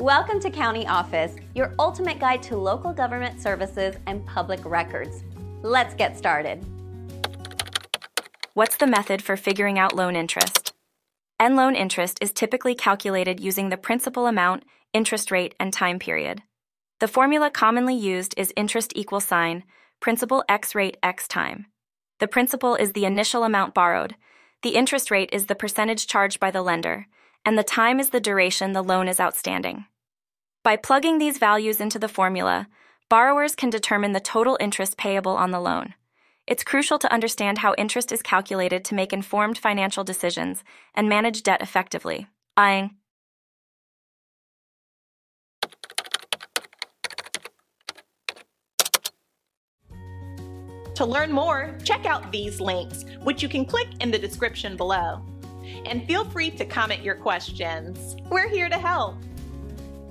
Welcome to County Office, your ultimate guide to local government services and public records. Let's get started. What's the method for figuring out loan interest? End loan interest is typically calculated using the principal amount, interest rate, and time period. The formula commonly used is interest equal sign, principal x rate x time. The principal is the initial amount borrowed, the interest rate is the percentage charged by the lender, and the time is the duration the loan is outstanding. By plugging these values into the formula, borrowers can determine the total interest payable on the loan. It's crucial to understand how interest is calculated to make informed financial decisions and manage debt effectively. Eyeing. To learn more, check out these links, which you can click in the description below. And feel free to comment your questions. We're here to help.